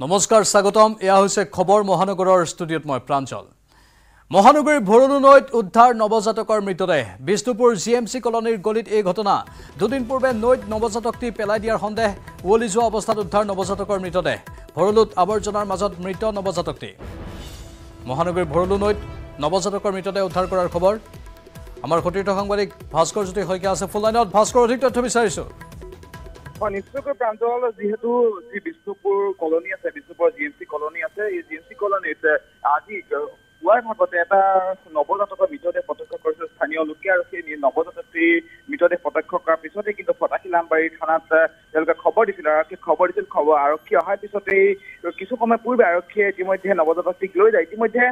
নমস্কাৰ স্বাগতম। এয়া হৈছে খবৰ মহানগৰৰ ষ্টুডিঅ'ত মই প্ৰাঞ্জল মহানগৰীৰ ভৰলু নৈত উদ্ধাৰ নৱজাতকৰ মৃতদেহ। বিষ্ণুপুৰ জি এম চি কলনীৰ গলিত এই ঘটনা। দুদিন পূৰ্বে নৈত নৱজাতকটি পেলাই দিয়াৰ সন্দেহ উৱলি যোৱা অৱস্থাত উদ্ধাৰ নৱজাতকৰ মৃতদেহ। ভৰলুত আৱৰ্জনাৰ মাজত মৃত নৱজাতকটি মহানগৰীৰ ভৰলু নৈত নৱজাতকৰ মৃতদেহ উদ্ধাৰ কৰাৰ খবৰ। আমাৰ সতীৰ্থ সাংবাদিক ভাস্কৰ জ্যোতি শইকীয়া আছে। ফুল লাইনত ভাস্কৰ অধিক তথ্য বিচাৰিছোঁ। হয় নিশ্চয়কৈ প্ৰাঞ্জল যিহেতু যি বিষ্ণুপুৰ কলনী আছে Bishnupur G M C colony আছে এই জি এম চি কলনীত আজি পুৱাৰ ভাগতে এটা নৱজাতকৰ মৃতদেহ প্ৰত্যক্ষ কৰিছে স্থানীয় লোকে আৰু সেই নৱজাতকটিৰ মৃতদেহ প্ৰত্যক্ষ কৰাৰ পিছতে কিন্তু ফটাশী লামবাৰী থানাত তেওঁলোকে খবৰ দিছিল। আৰক্ষীক খবৰ দিছিল খবৰ আৰক্ষী অহাৰ পিছতেই কিছু সময় পূৰ্বে আৰক্ষীয়ে ইতিমধ্যে নৱজাতকটিক লৈ যায়। ইতিমধ্যে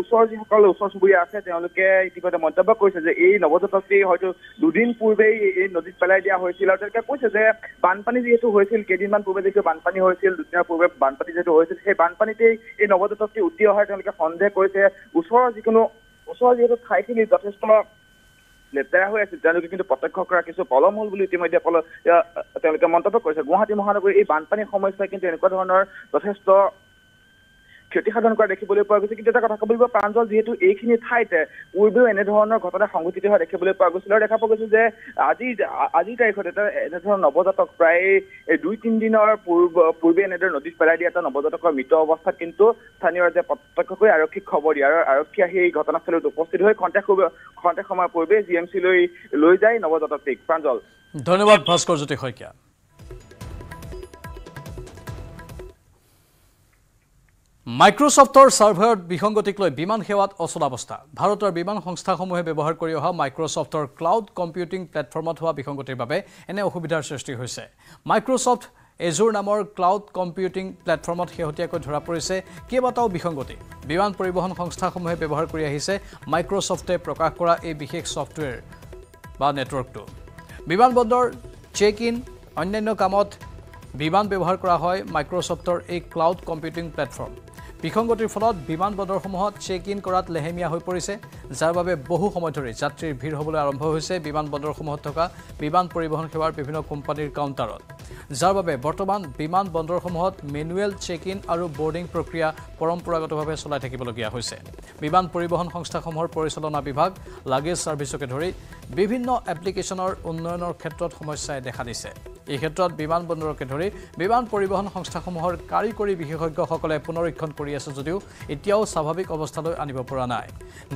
ওচৰৰ যিসকল ওচৰ চুবুৰীয়া আছে তেওঁলোকে ইতিমধ্যে মন্তব্য কৰিছে যে এই নৱজাতকটি হয়তো দুদিন পূৰ্বেই এই নদীত পেলাই দিয়া হৈছিল। আৰু তেওঁলোকে কৈছে যে বানপানী যিহেতু হৈছিল কেইদিনমান পূৰ্বে যিহেতু বানপানী হৈছিল দুদিনৰ পূৰ্বে বানপানী যিহেতু হৈছিল সেই বানপানীতেই এই নৱজাতকটি উটি অহাৰ তেওঁলোকে সন্দেহ কৰিছে। ওচৰৰ যিকোনো ওচৰৰ যিহেতু ঠাইখিনি যথেষ্ট লেতেৰা হৈ আছিল তেওঁলোকে কিন্তু প্ৰত্যক্ষ কৰা কিছু পলম হ'ল বুলি ইতিমধ্যে তেওঁলোকে মন্তব্য কৰিছে। গুৱাহাটী মহানগৰীৰ এই বানপানীৰ সমস্যাই কিন্তু এনেকুৱা ধৰণৰ যথেষ্ট ক্ষতিসাধন কৰা দেখিবলৈ পোৱা গৈছে। কিন্তু এটা কথা ক'ব প্ৰাঞ্জল যিহেতু এইখিনি ঠাইতে পূৰ্বেও এনেধৰণৰ ঘটনা সংঘটিত হোৱা দেখিবলৈ পোৱা গৈছিল। আৰু দেখা পোৱা গৈছে যে আজি আজিৰ তাৰিখত এটা এনেধৰণৰ নৱজাতক প্ৰায় দুই তিনিদিনৰ পূৰ্ব পূৰ্বে এনেদৰে নদীত পেলাই দিয়া এটা নৱজাতকৰ মৃত অৱস্থাত কিন্তু স্থানীয় ৰাজ্যে প্ৰত্যক্ষকৈ আৰক্ষীক খবৰ দিয়ে। আৰু আৰক্ষী আহি এই ঘটনাস্থলীত উপস্থিত হৈ খন্তেক খন্তেক সময়ৰ পূৰ্বে জি এম চি লৈ লৈ যায় নৱজাতকটিক প্ৰাঞ্জল। ধন্যবাদ ভাস্কৰ জ্যোতি শইকীয়া। মাইক্ৰছফ্টৰ ছাৰ্ভাৰত বিসংগতিক লৈ বিমান সেৱাত অচলাৱস্থা। ভাৰতৰ বিমান সংস্থাসমূহে ব্যৱহাৰ কৰি অহা মাইক্ৰছফ্টৰ ক্লাউড কম্পিউটিং প্লেটফৰ্মত হোৱা বিসংগতিৰ বাবে এনে অসুবিধাৰ সৃষ্টি হৈছে। মাইক্ৰছফ্ট এজোৰ নামৰ ক্লাউড কম্পিউটিং প্লেটফৰ্মত শেহতীয়াকৈ ধৰা পৰিছে কেইবাটাও বিসংগতি। বিমান পৰিবহণ সংস্থাসমূহে ব্যৱহাৰ কৰি আহিছে মাইক্ৰছফ্টে প্ৰকাশ কৰা এই বিশেষ ছফ্টৱেৰ বা নেটৱৰ্কটো। বিমানবন্দৰ চেক ইন অন্যান্য কামত বিমান ব্যৱহাৰ কৰা হয় মাইক্ৰছফ্টৰ এই ক্লাউড কম্পিউটিং প্লেটফৰ্ম। বিসংগতিৰ ফলত বিমানবন্দৰসমূহত চেক ইন কৰাত লেহেমীয়া হৈ পৰিছে। যাৰ বাবে বহু সময় ধৰি যাত্ৰীৰ ভিৰ হ'বলৈ আৰম্ভ হৈছে। বিমানবন্দৰসমূহত থকা বিমান পৰিবহণ সেৱাৰ বিভিন্ন কোম্পানীৰ কাউণ্টাৰত। যাৰ বাবে বৰ্তমান বিমান বন্দৰসমূহত মেনুৱেল চেক ইন আৰু বৰ্ডিং প্ৰক্ৰিয়া পৰম্পৰাগতভাৱে চলাই থাকিবলগীয়া হৈছে। বিমান পৰিবহণ সংস্থাসমূহৰ পৰিচালনা বিভাগ লাগেজ ছাৰ্ভিচকে ধৰি বিভিন্ন এপ্লিকেশ্যনৰ উন্নয়নৰ ক্ষেত্ৰত সমস্যাই দেখা দিছে। এই ক্ষেত্ৰত বিমান বন্দৰকে ধৰি বিমান পৰিবহণ সংস্থাসমূহৰ কাৰিকৰী বিশেষজ্ঞসকলে পুনৰীক্ষণ কৰি আছে যদিও এতিয়াও স্বাভাৱিক অৱস্থালৈ আনিব পৰা নাই।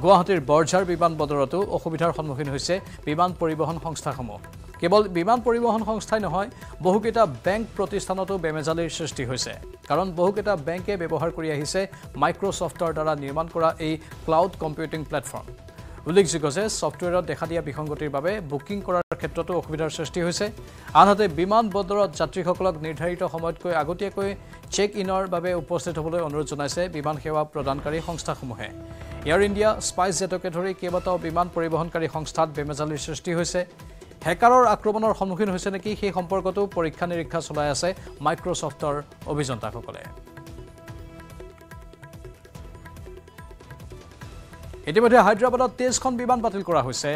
গুৱাহাটীৰ বৰঝাৰ বিমান বন্দৰতো অসুবিধাৰ সন্মুখীন হৈছে বিমান পৰিবহণ সংস্থাসমূহ। কেৱল বিমান পৰিবহণ সংস্থাই নহয় বহুকেইটা বেংক প্ৰতিষ্ঠানতো বেমেজালিৰ সৃষ্টি হৈছে। কাৰণ বহুকেইটা বেংকে ব্যৱহাৰ কৰি আহিছে মাইক্ৰছফ্টৰ দ্বাৰা নিৰ্মাণ কৰা এই ক্লাউড কম্পিউটিং প্লেটফৰ্ম। উল্লেখযোগ্য যে ছফ্টৱেৰত দেখা দিয়া বিসংগতিৰ বাবে বুকিং কৰাৰ ক্ষেত্ৰতো অসুবিধাৰ সৃষ্টি হৈছে। আনহাতে বিমান বন্দৰত যাত্ৰীসকলক নিৰ্ধাৰিত সময়তকৈ আগতীয়াকৈ চেক ইনৰ বাবে উপস্থিত হ'বলৈ অনুৰোধ জনাইছে বিমান সেৱা প্ৰদানকাৰী সংস্থাসমূহে। এয়াৰ ইণ্ডিয়া স্পাইচ জেটকে ধৰি কেইবাটাও বিমান পৰিবহণকাৰী সংস্থাত বেমেজালিৰ সৃষ্টি হৈছে। হেকাৰৰ আক্ৰমণৰ সন্মুখীন হৈছে নেকি সেই সম্পৰ্কতো পৰীক্ষা নিৰীক্ষা চলাই আছে মাইক্ৰছফ্টৰ অভিযন্তাসকলে। ইতিমধ্যে হায়দৰাবাদত তেইছখন বিমান বাতিল কৰা হৈছে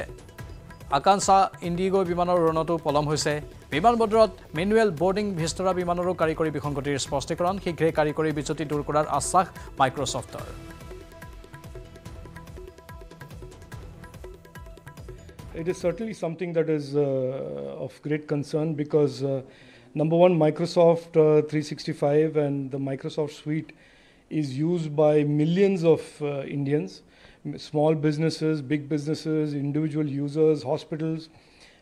আকাংক্ষা ইণ্ডিগো বিমানৰ উৰণতো পলম হৈছে বিমানবন্দৰত মেনুৱেল বৰ্ডিং ভিস্তৰা বিমানৰো কাৰিকৰী বিসংগতিৰ স্পষ্টীকৰণ শীঘ্ৰে কাৰিকৰী বিজুতি দূৰ কৰাৰ আশ্বাস মাইক্ৰছফ্টৰ It is certainly something that is uh, of great concern because uh, number one, Microsoft uh, 365 and the Microsoft suite is used by millions of Indians small businesses, big businesses, individual users, hospitals,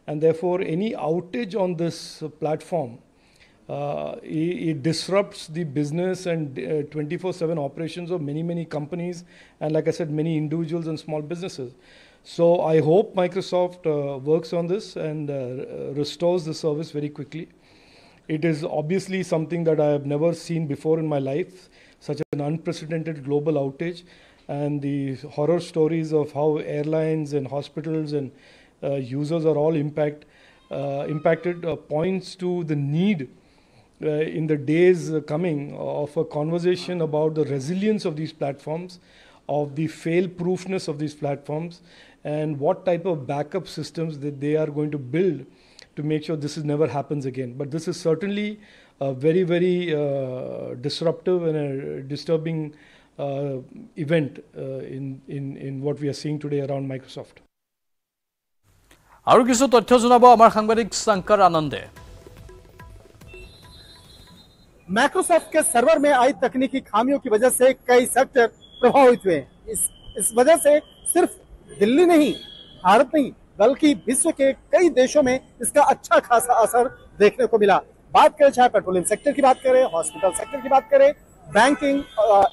and therefore any outage on this uh, platform, uh, it, it, disrupts the business and 24/7 operations of many many companies, and like I said, many individuals and small businesses. So I hope Microsoft uh, works on this and restores the service very quickly. It is obviously something that I have never seen before in my life, such an unprecedented global outage and the horror stories of how airlines and hospitals and uh, users are all impact, uh, impacted uh, points to the need in the days coming of a conversation about the resilience of these platforms, of the fail proofness of these platforms, and what type of backup systems that they are going to build to make sure this is never happens again. But this is certainly a very, very uh, disruptive and a disturbing uh, event uh, in, in, in what we are seeing today around Microsoft. আৰু কিছু তথ্য জনাব আমাৰ সাংবাদিক শংকৰ আনন্দে Microsoft के server में आई तकनीकी खामियों की वजह से कई सेक्टर प्रभावित हुए इस इस वजह से सिर्फ दिल्ली नहीं भारत नहीं बल्कि विश्व के कई देशों में इसका अच्छा खासा असर देखने को मिला बात करें चाहे पेट्रोलियम सेक्टर की बात करें हॉस्पिटल सेक्टर की बात करें बैंकिंग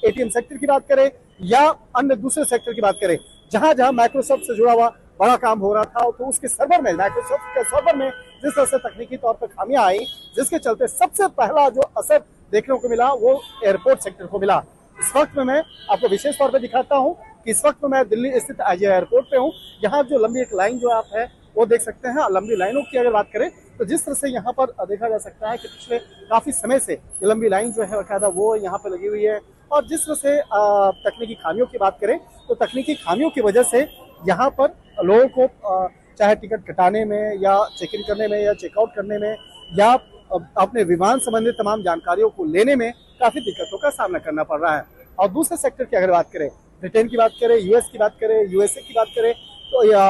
एटीएम सेक्टर की बात करें या अन्य दूसरे सेक्टर की बात करें। जहाँ जहाँ माइक्रोसॉफ्ट से जुड़ा हुआ बड़ा काम हो रहा था तो उसके सर्वर में माइक्रोसॉफ्ट के सर्वर में जिस तरह से तकनीकी तौर पर खामियाँ आई, जिसके चलते सबसे पहला जो असर देखने को मिला, वो एयरपोर्ट सेक्टर को मिला। इस वक्त में मैं आपको विशेष तौर पर दिखाता हूँ कि इस वक्त में दिल्ली स्थित आईजी एयरपोर्ट पे हूँ। यहाँ जो लंबी एक लाइन जो आप है, वो देख सकते हैं। लंबी लाइनों की अगर बात करें तो जिस तरह से यहाँ पर देखा जा सकता है कि पिछले काफ़ी समय से लंबी लाइन जो है बाकायदा वो यहाँ पर लगी हुई है। और जिस तरह से तकनीकी खामियों की बात करें तो तकनीकी खामियों की वजह से यहाँ पर लोगों को चाहे टिकट कटाने में या चेक इन करने में या चेकआउट करने में या अपने विमान संबंधित तमाम जानकारियों को लेने में काफ़ी दिक्कतों का सामना करना पड़ रहा है। और दूसरे सेक्टर की अगर बात करें ब्रिटेन की बात करें यूएस की बात करें यूएसए की बात करें तो या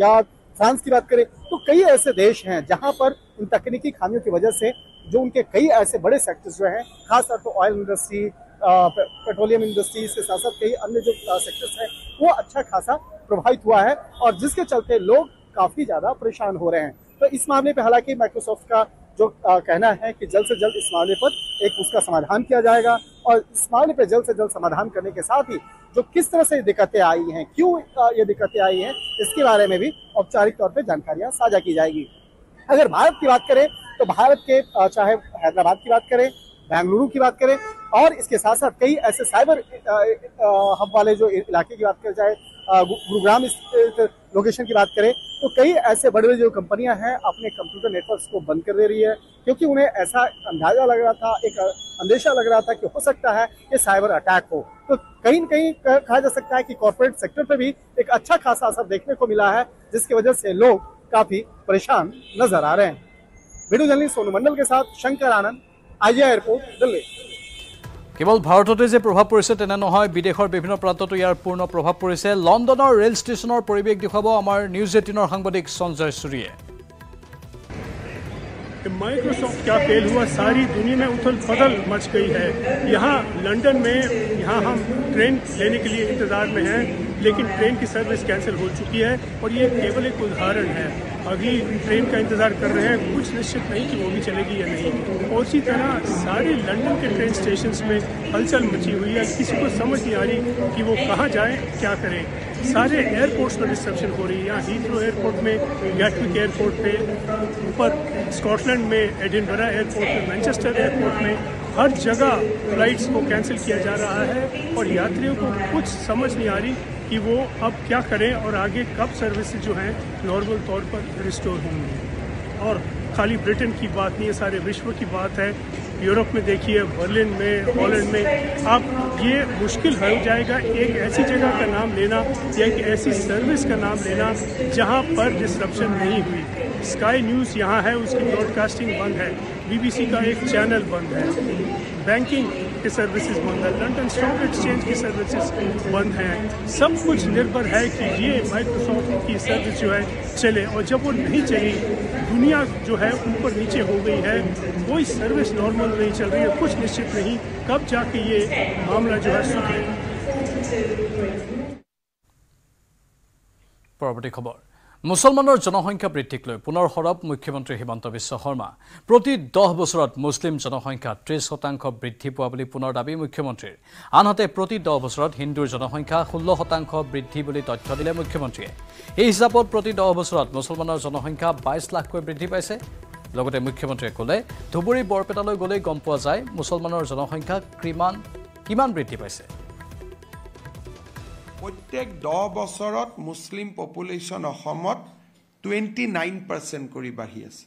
या फ्रांस की बात करें तो कई ऐसे देश हैं जहाँ पर इन तकनीकी खामियों की वजह से जो उनके कई ऐसे बड़े सेक्टर्स जो हैं खासतौर पर ऑयल इंडस्ट्री पेट्रोलियम इंडस्ट्री के साथ साथ कई अन्य जो सेक्टर्स हैं वो अच्छा खासा प्रभावित हुआ है और जिसके चलते लोग काफ़ी ज़्यादा परेशान हो रहे हैं। तो इस मामले पर हालाँकि माइक्रोसॉफ्ट का जो अ, कहना है कि जल्द से जल्द इस मामले पर एक उसका समाधान किया जाएगा और इस मामले पर जल्द से जल्द समाधान करने के साथ ही जो किस तरह से दिक्कतें आई हैं, क्यों ये दिक्कतें आई हैं, इसके बारे में भी औपचारिक तौर पर जानकारियाँ साझा की जाएगी। अगर भारत की बात करें तो भारत के चाहे हैदराबाद की बात करें, बेंगलुरु की बात करें, और इसके साथ साथ कई ऐसे साइबर हब वाले जो इलाके की बात करें चाहे गुरुग्राम लोकेशन की बात करें तो कई ऐसे बड़े बड़े जो कंपनियाँ हैं, अपने कंप्यूटर नेटवर्क्स को बंद कर दे रही है, क्योंकि उन्हें ऐसा अंदाज़ा लग रहा था, एक अंदेशा लग रहा था कि हो सकता है कि साइबर अटैक हो। तो कहीं ना कहीं कहा जा सकता है कि कॉरपोरेट सेक्टर पर भी एक अच्छा खासा असर देखने को मिला है, जिसकी वजह से लोग काफ़ी परेशान नज़र आ रहे हैं। वीडियो जर्नलिस्ट सोनू मंडल के साथ शंकर आनंद आईजी एयरपोर्ट दिल्ली। কেৱল ভাৰততে যে প্ৰভাৱ পৰিছে তেনে নহয় বিদেশৰ বিভিন্ন প্ৰান্ততো ইয়াৰ পূৰ্ণ প্ৰভাৱ পৰিছে লণ্ডনৰ ৰেল ষ্টেচনৰ পৰিৱেশ দেখুৱাব আমাৰ নিউজ এইটিনৰ সাংবাদিক সঞ্জয় চুৰীয়ে कि माइक्रोसॉफ्ट क्या फेल हुआ सारी दुनिया में उथल पुथल मच गई है यहाँ लंदन में यहाँ हम ट्रेन लेने के लिए इंतज़ार में हैं लेकिन ट्रेन की सर्विस कैंसिल हो चुकी है और ये केवल एक उदाहरण है अभी ट्रेन का इंतज़ार कर रहे हैं। कुछ निश्चित नहीं कि वो भी चलेगी या नहीं। और इसी तरह सारे लंदन के ट्रेन स्टेशन में हलचल मची हुई है। किसी को समझ नहीं आ रही कि वो कहाँ जाए, क्या करें। सारे एयरपोर्ट्स पर डिस्ट्रप्शन हो रही है। यहाँ हीथ्रो एयरपोर्ट में गैटविक एयरपोर्ट पे ऊपर स्कॉटलैंड में एडिनबरा एयरपोर्ट में मैनचेस्टर एयरपोर्ट में हर जगह फ्लाइट्स को कैंसिल किया जा रहा है। और यात्रियों को कुछ समझ नहीं आ रही कि वो अब क्या करें और आगे कब सर्विस जो हैं नॉर्मल तौर पर रिस्टोर होंगी। और खाली ब्रिटेन की बात नहीं है, सारे विश्व की बात है। यूरोप में देखिए बर्लिन में हॉलैंड में, अब ये मुश्किल हो जाएगा। एक ऐसी जगह का नाम लेना या एक ऐसी सर्विस का नाम लेना जहाँ पर डिस्ट्रप्शन नहीं हुई। स्काई न्यूज़ यहाँ है, उसकी ब्रॉडकास्टिंग बंद है। बीबीसी का एक चैनल बंद है। बैंकिंग की सर्विसेज बंद है लंदन स्टॉक एक्सचेंज की सर्विसेज बंद हैं सब कुछ निर्भर है कि ये माइक्रोसॉफ्ट की सर्विस जो है चले और जब वो नहीं चली दुनिया जो है ऊपर नीचे हो गई है कोई सर्विस नॉर्मल नहीं चल रही है कुछ निश्चित नहीं कब जाके ये मामला जो है सुधरे পৰৱৰ্তী খবৰ মুছলমানৰ জনসংখ্যা বৃদ্ধিক লৈ পুনৰ সৰব মুখ্যমন্ত্ৰী হিমন্ত বিশ্ব শৰ্মা। প্ৰতি দহ বছৰত মুছলিম জনসংখ্যা ত্ৰিছ শতাংশ বৃদ্ধি পোৱা বুলি পুনৰ দাবী মুখ্যমন্ত্ৰীৰ। আনহাতে প্ৰতি দহ বছৰত হিন্দুৰ জনসংখ্যা ষোল্ল শতাংশ বৃদ্ধি বুলি তথ্য দিলে মুখ্যমন্ত্ৰীয়ে। এই হিচাপত প্ৰতি দহ বছৰত মুছলমানৰ জনসংখ্যা বাইছ লাখকৈ বৃদ্ধি পাইছে। লগতে মুখ্যমন্ত্ৰীয়ে ক'লে ধুবুৰী বৰপেটালৈ গ'লেই গম পোৱা যায় মুছলমানৰ জনসংখ্যা কিমান কিমান বৃদ্ধি পাইছে। প্ৰত্যেক দহ বছৰত মুছলিম পপুলেশ্যন অসমত টুৱেণ্টি নাইন পাৰ্চেণ্ট কৰি বাঢ়ি আছে।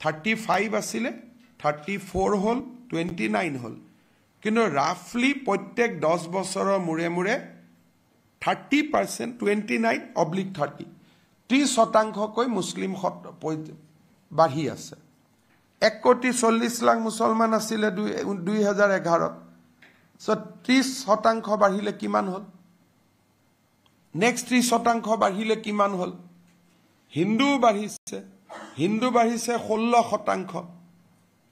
থাৰ্টি ফাইভ আছিলে থাৰ্টি ফ'ৰ হ'ল টুৱেণ্টি নাইন হ'ল। কিন্তু ৰাফলি প্ৰত্যেক দহ বছৰৰ মূৰে মূৰে thirty percent twenty nine oblique thirty ত্ৰিছ শতাংশকৈ মুছলিম বাঢ়ি আছে। এক কোটি চল্লিছ লাখ মুছলমান আছিলে দুই দুই হাজাৰ এঘাৰত। চ' ত্ৰিছ শতাংশ বাঢ়িলে কিমান হ'ল? নেক্সট ত্ৰিছ শতাংশ বাঢ়িলে কিমান হ'ল? হিন্দুও বাঢ়িছে। হিন্দু বাঢ়িছে ষোল্ল শতাংশ।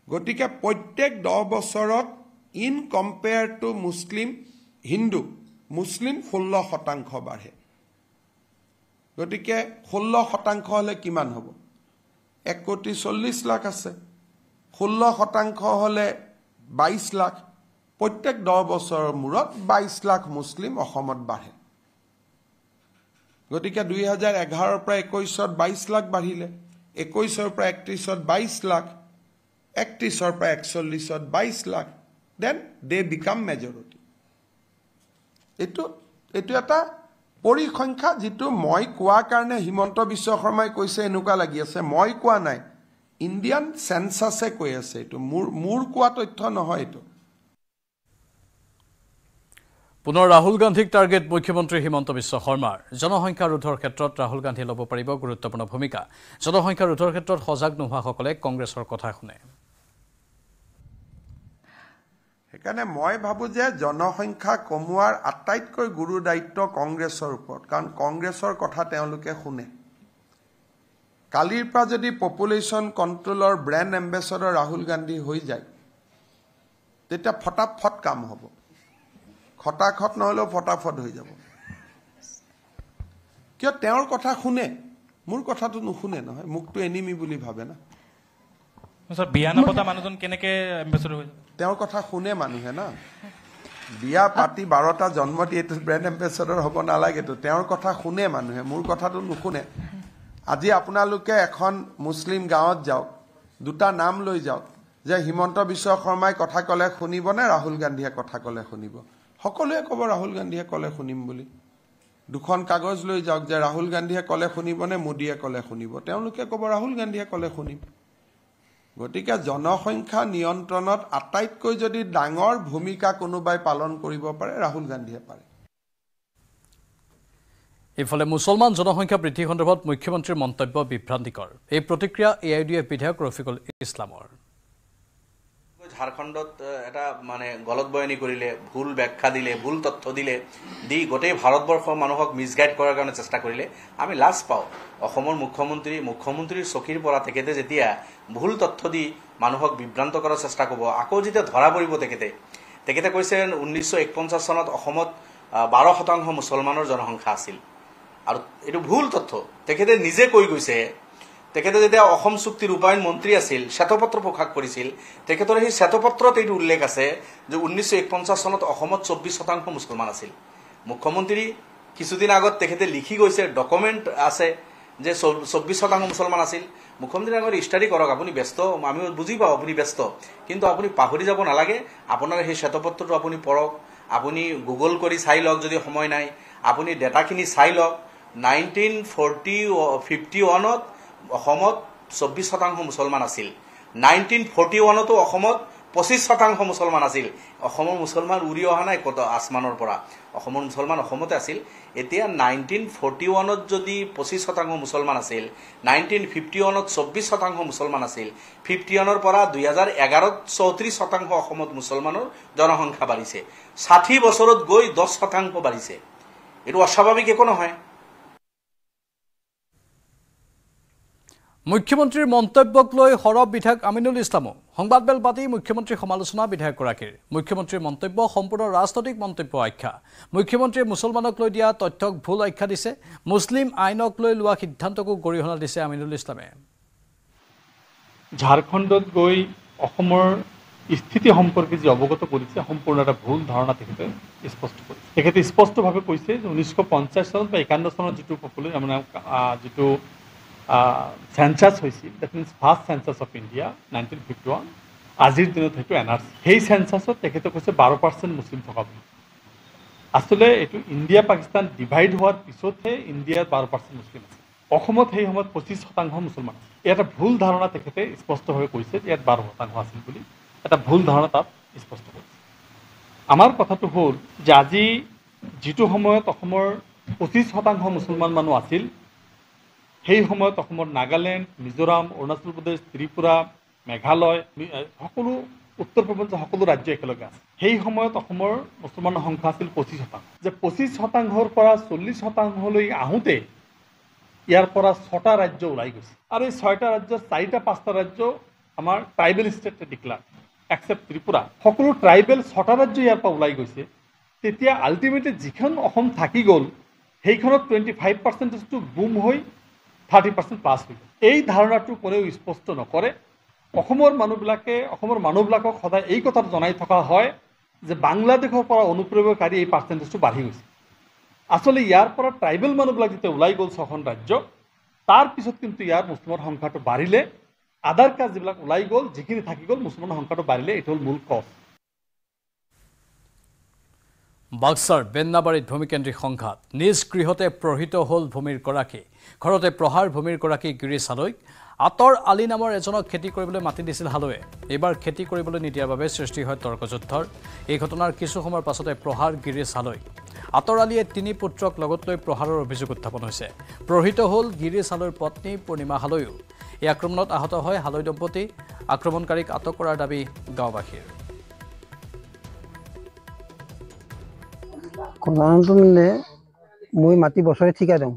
গতিকে প্ৰত্যেক দহ বছৰত ইন কম্পেয়াৰ টু মুছলিম হিন্দু মুছলিম ষোল্ল শতাংশ বাঢ়ে। গতিকে ষোল্ল শতাংশ হ'লে কিমান হ'ব? এক কোটি চল্লিছ লাখ আছে। ষোল্ল শতাংশ হ'লে বাইছ লাখ। প্ৰত্যেক দহ বছৰৰ মূৰত বাইছ লাখ মুছলিম অসমত বাঢ়ে। গতিকে দুই হাজাৰ এঘাৰৰ পৰা একৈছত বাইছ লাখ বাঢ়িলে একৈছৰ পৰা একত্ৰিছত বাইছ লাখ একত্ৰিছৰ পৰা একচল্লিছত বাইছ lakh then they become majority এইটো এইটো এটা পৰিসংখ্যা যিটো মই কোৱাৰ কাৰণে হিমন্ত বিশ্ব শৰ্মাই কৈছে এনেকুৱা লাগি আছে মই কোৱা নাই। ইণ্ডিয়ান চেঞ্চাছে কৈ আছে এইটো। মোৰ মোৰ কোৱা তথ্য নহয় এইটো। পুনৰ ৰাহুল গান্ধীক টাৰ্গেট মুখ্যমন্ত্ৰী হিমন্ত বিশ্ব শৰ্মাৰ। জনসংখ্যা ৰোধৰ ক্ষেত্ৰত ৰাহুল গান্ধীয়ে ল'ব পাৰিব গুৰুত্বপূৰ্ণ ভূমিকা। জনসংখ্যা ৰোধৰ ক্ষেত্ৰত সজাগ নোহোৱাসকলে কংগ্ৰেছৰ কথা শুনে। সেইকাৰণে মই ভাবোঁ যে জনসংখ্যা কমোৱাৰ আটাইতকৈ গুৰু দায়িত্ব কংগ্ৰেছৰ ওপৰত কাৰণ কংগ্ৰেছৰ কথা তেওঁলোকে শুনে। কালিৰ পৰা যদি পপুলেশ্যন কণ্ট্ৰলৰ ব্ৰেণ্ড এম্বেচেডৰ ৰাহুল গান্ধী হৈ যায় তেতিয়া ফটাফট কাম হ'ব। খটাখট নহ'লেও ফটাফট হৈ যাব। কিয় তেওঁৰ কথা শুনে? মোৰ কথাটো নুশুনে নহয় মোকতো এনিমি বুলি ভাবে না। বিয়া নপতা মানুহজন কেনেকে তেওঁৰ কথা শুনে মানুহে না। বিয়া পাতি বাৰটা জন্ম দি এইটো ব্ৰেণ্ড এম্বেচেডৰ হ'ব নালাগেতো তেওঁৰ কথা শুনে মানুহে মোৰ কথাটো নুশুনে। আজি আপোনালোকে এখন মুছলিম গাঁৱত যাওক দুটা নাম লৈ যাওক যে হিমন্ত বিশ্ব শৰ্মাই কথা ক'লে শুনিবনে ৰাহুল গান্ধীয়ে কথা ক'লে শুনিব? সকলোৱে ক'ব ৰাহুল গান্ধীয়ে ক'লে শুনিম বুলি। দুখন কাগজ লৈ যাওক যে ৰাহুল গান্ধীয়ে ক'লে শুনিবনে মোদীয়ে ক'লে শুনিব তেওঁলোকে ক'ব ৰাহুল গান্ধীয়ে ক'লে শুনিম। গতিকে জনসংখ্যা নিয়ন্ত্ৰণত আটাইতকৈ যদি ডাঙৰ ভূমিকা কোনোবাই পালন কৰিব পাৰে ৰাহুল গান্ধীয়ে পাৰে। ইফালে মুছলমান জনসংখ্যা বৃদ্ধি সন্দৰ্ভত মুখ্যমন্ত্ৰীৰ মন্তব্য বিভ্ৰান্তিকৰ। এই প্ৰতিক্ৰিয়া এ আই ডি এফ বিধায়ক ৰফিকুল ইছলামৰ। ঝাৰখণ্ডত এটা মানে গলত বয়নী কৰিলে ভুল ব্যাখ্যা দিলে ভুল তথ্য দিলে দি গোটেই ভাৰতবৰ্ষৰ মানুহক মিছগাইড কৰাৰ কাৰণে চেষ্টা কৰিলে আমি লাজ পাওঁ। অসমৰ মুখ্যমন্ত্ৰী মুখ্যমন্ত্ৰীৰ চকীৰ পৰা তেখেতে যেতিয়া ভুল তথ্য দি মানুহক বিভ্ৰান্ত কৰাৰ চেষ্টা কৰিব আকৌ যেতিয়া ধৰা পৰিব তেখেতে তেখেতে কৈছে ঊনৈছশ একপঞ্চাছ চনত অসমত বাৰ শতাংশ মুছলমানৰ জনসংখ্যা আছিল। আৰু এইটো ভুল তথ্য। তেখেতে নিজে কৈ গৈছে তেখেতে যেতিয়া অসম চুক্তি ৰূপায়ণ মন্ত্ৰী আছিল শ্বেতপত্ৰ প্ৰকাশ কৰিছিল তেখেতৰ সেই শ্বেতপত্ৰত এইটো উল্লেখ আছে যে ঊনৈছশ একপঞ্চাছ চনত অসমত চৌব্বিছ শতাংশ মুছলমান আছিল। মুখ্যমন্ত্ৰী কিছুদিন আগত তেখেতে লিখি গৈছে ডকুমেণ্ট আছে যে চৌব্বিছ শতাংশ মুছলমান আছিল। মুখ্যমন্ত্ৰীৰ আগত ষ্টাডি কৰক আপুনি ব্যস্ত আমি বুজি পাওঁ আপুনি ব্যস্ত কিন্তু আপুনি পাহৰি যাব নালাগে আপোনাৰ সেই শ্বেতপত্ৰটো আপুনি পঢ়ক আপুনি গুগল কৰি চাই লওক যদি সময় নাই আপুনি ডেটাখিনি চাই লওক। নাইনটিন ফৰ্টি ফিফটি ওৱানত অসমত চৌব্বিছ শতাংশ মুছলমান আছিল। নাইনটিন ফৰ্টি ওৱানতো অসমত পঁচিছ শতাংশ মুছলমান আছিল। অসমৰ মুছলমান উৰি অহা নাই কত আসমানৰ পৰা। অসমৰ মুছলমান অসমতে আছিল। এতিয়া নাইনটিন ফৰ্টি ওৱানত যদি পঁচিছ শতাংশ মুছলমান আছিল নাইনটিন ফিফটি ওৱানত চৌব্বিছ শতাংশ মুছলমান আছিল ফিফটি ওৱানৰ পৰা দুই হাজাৰ এঘাৰত চৌত্ৰিছ শতাংশ অসমত মুছলমানৰ জনসংখ্যা বাঢ়িছে। ষাঠি বছৰত গৈ দহ শতাংশ বাঢ়িছে। এইটো অস্বাভাৱিক একো নহয়। মুখ্যমন্ত্ৰীৰ মন্তব্যক লৈ সৰব বিধায়ক আমিনুল ইছলামো। সংবাদমেল পাতি মুখ্যমন্ত্ৰীৰ সমালোচনা বিধায়কগৰাকীৰ। মুখ্যমন্ত্ৰীৰ মন্তব্য সম্পূৰ্ণ ৰাজনৈতিক মন্তব্য আখ্যা। মুখ্যমন্ত্ৰীয়ে মুছলমানক লৈ দিয়া তথ্যক ভুল আখ্যা দিছে। মুছলিম আইনক লৈ লোৱা সিদ্ধান্তকো গৰিহণা দিছে আমিনুল ইছলামে। ঝাৰখণ্ডত গৈ অসমৰ স্থিতি সম্পৰ্কে যি অৱগত কৰিছে সম্পূৰ্ণ এটা ভুল ধাৰণা তেখেতে স্পষ্ট কৰিছে। তেখেতে স্পষ্টভাৱে কৈছে যে ঊনৈছশ পঞ্চাছ চনত বা একাৱন্ন চনত যিটো পপুলাৰ মানে যিটো চেঞ্চাছ হৈছিল। That means first census of India nineteen fifty one আজিৰ দিনত সেইটো এন আৰ চি সেই চেঞ্চাছত তেখেতে কৈছে বাৰ পাৰ্চেণ্ট মুছলিম থকা বুলি। আচলতে এইটো ইণ্ডিয়া পাকিস্তান ডিভাইড হোৱাৰ পিছতহে ইণ্ডিয়াৰ বাৰ পাৰ্চেণ্ট মুছলিম আছে। অসমত সেই সময়ত পঁচিছ শতাংশ মুছলমান আছে। এটা ভুল ধাৰণা তেখেতে স্পষ্টভাৱে কৈছে যে ইয়াত বাৰ শতাংশ আছিল বুলি। এটা ভুল ধাৰণা তাত স্পষ্ট কৰিছে। আমাৰ কথাটো হ'ল যে আজি যিটো সময়ত অসমৰ পঁচিছ শতাংশ মুছলমান মানুহ আছিল সেই সময়ত অসমৰ নাগালেণ্ড, মিজোৰাম, অৰুণাচল প্ৰদেশ, ত্ৰিপুৰা, মেঘালয় সকলো উত্তৰ পূৰ্বাঞ্চল সকলো ৰাজ্য একেলগে আছে। সেই সময়ত অসমৰ মুছলমানৰ সংখ্যা আছিল পঁচিছ শতাংশ। যে পঁচিছ শতাংশৰ পৰা চল্লিছ শতাংশলৈ আহোঁতে ইয়াৰ পৰা ছটা ৰাজ্য ওলাই গৈছে। আৰু এই ছয়টা ৰাজ্যৰ চাৰিটা, পাঁচটা ৰাজ্য আমাৰ tribal state declare except Tripura. সকলো ট্ৰাইবেল ছটা ৰাজ্য ইয়াৰ পৰা ওলাই গৈছে। তেতিয়া আল্টিমেটলি যিখন অসম থাকি গ'ল, সেইখনত টুৱেণ্টি ফাইভ পাৰ্চেণ্টেজটো বুম হৈ থাৰ্টি পাৰ্চেণ্ট প্লাছ হৈ গ'ল এই ধাৰণাটো কোনেও স্পষ্ট নকৰে। অসমৰ মানুহবিলাকে অসমৰ মানুহবিলাকক সদায় এই কথাটো জনাই থকা হয় যে বাংলাদেশৰ পৰা অনুপ্ৰৱেশকাৰী এই পাৰ্চেণ্টেজটো বাঢ়ি গৈছে। আচলতে ইয়াৰ পৰা ট্ৰাইবেল মানুহবিলাক যেতিয়া ওলাই গ'ল ছখন ৰাজ্য তাৰপিছত কিন্তু ইয়াৰ মুছলমানৰ সংখ্যাটো বাঢ়িলে। আধাৰ কাৰ্ড যিবিলাক ওলাই গ'ল যিখিনি থাকি গ'ল মুছলমানৰ সংখ্যাটো বাঢ়িলে। এইটো হ'ল মূল কজ বাক্সাৰ বেন্নাবাৰীত ভূমিকেন্দ্ৰিক সংঘাত। নিজ গৃহতে প্ৰহিত হ'ল ভূমিৰ গৰাকী। ঘৰতে প্ৰহাৰ ভূমিৰ গৰাকী গিৰিছ হালৈক। আঁতৰ আলি নামৰ এজনক খেতি কৰিবলৈ মাতি দিছিল হালৈয়ে। এইবাৰ খেতি কৰিবলৈ নিদিয়াৰ বাবে সৃষ্টি হয় তৰ্কযুদ্ধৰ। এই ঘটনাৰ কিছু সময়ৰ পাছতে প্ৰহাৰ গিৰিছ হালৈ আঁতৰ আলিয়ে তিনি পুত্ৰক লগত লৈ প্ৰহাৰৰ অভিযোগ উত্থাপন হৈছে। প্ৰহিত হ'ল গিৰিছ হালৈৰ পত্নী পূৰ্ণিমা হালৈও। এই আক্ৰমণত আহত হয় হালৈ দম্পতী। আক্ৰমণকাৰীক আটক কৰাৰ দাবী গাঁওবাসীৰ। ঘটনাটো মানে মই মাটি বছৰে ঠিকা দিওঁ।